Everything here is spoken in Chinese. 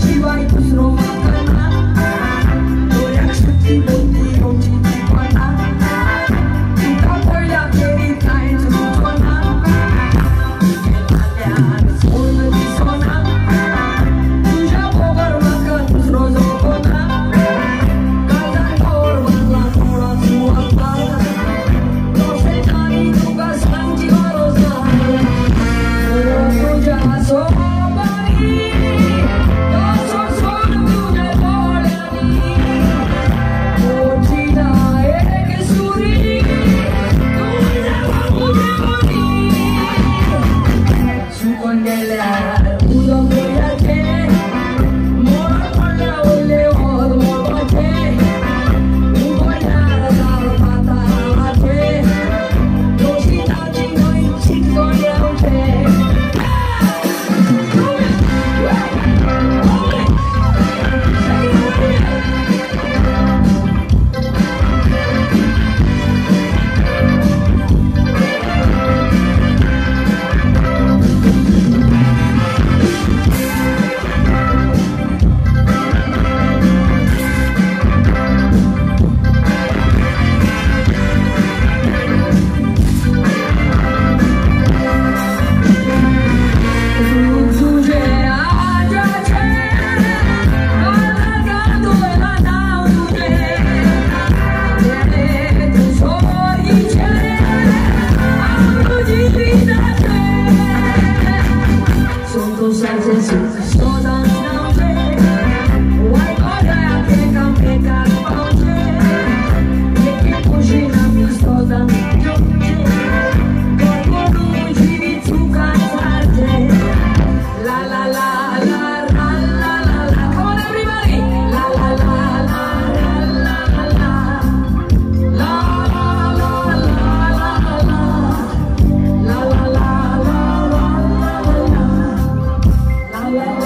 Shiva e dos romanos. 我相信，说到。I like